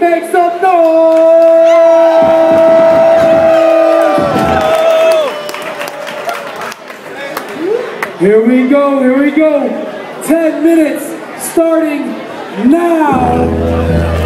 make some noise! Here we go, here we go. 10 minutes starting now.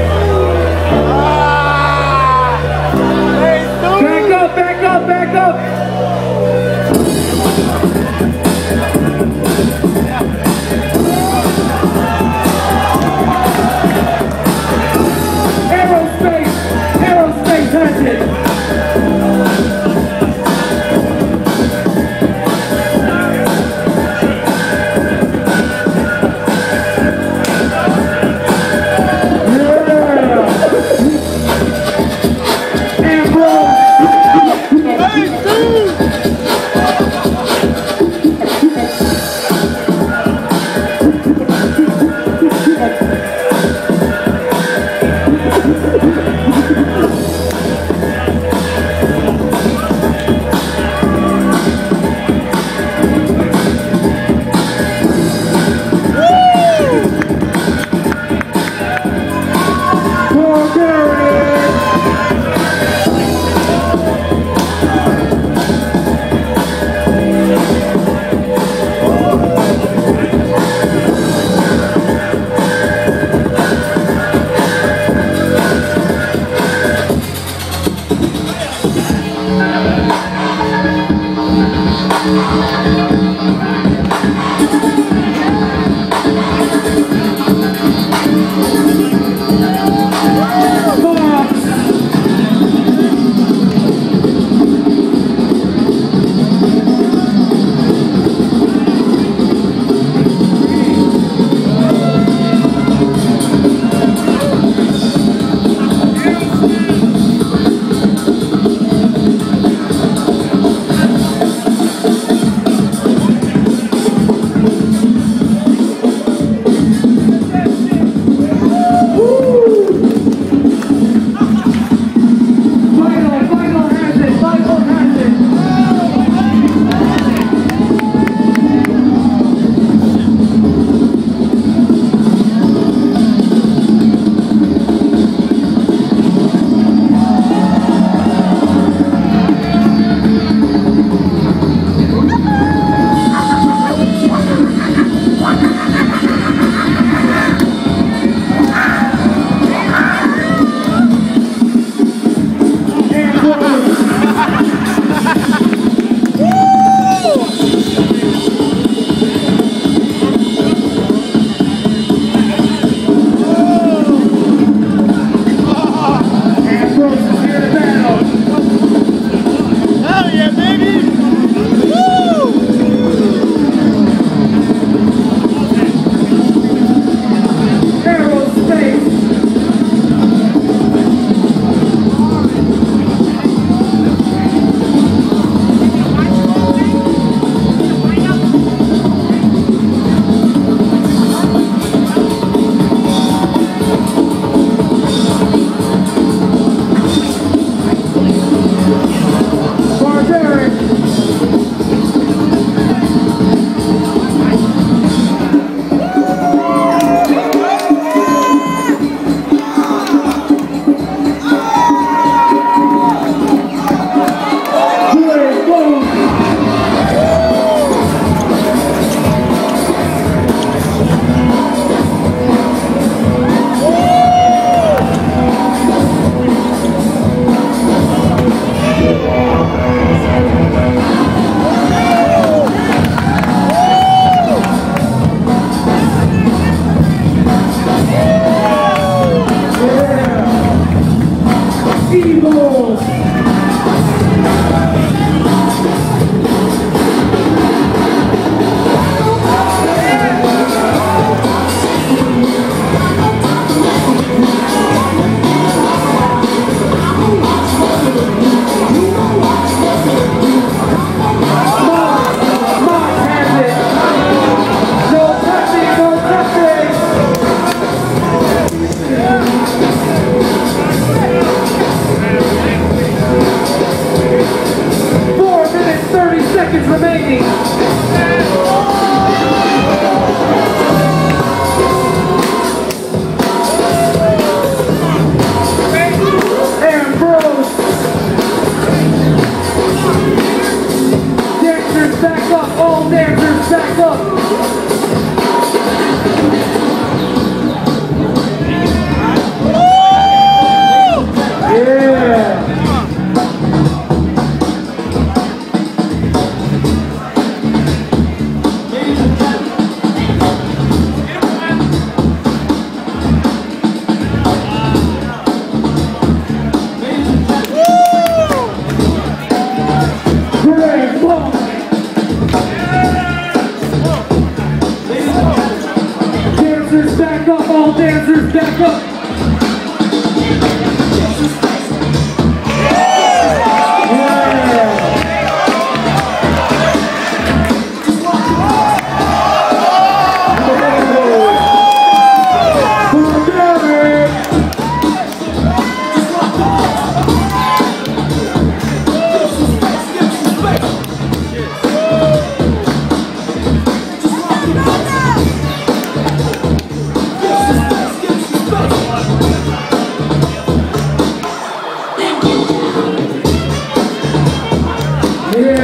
all dancers back up.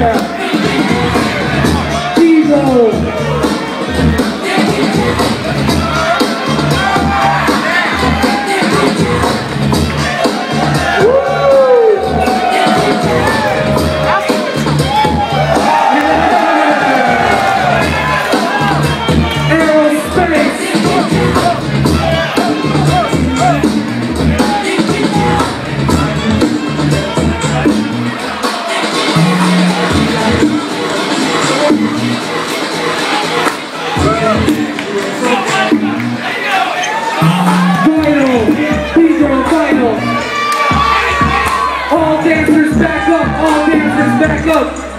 Yeah. These DJ final. All dancers back up, all dancers back up.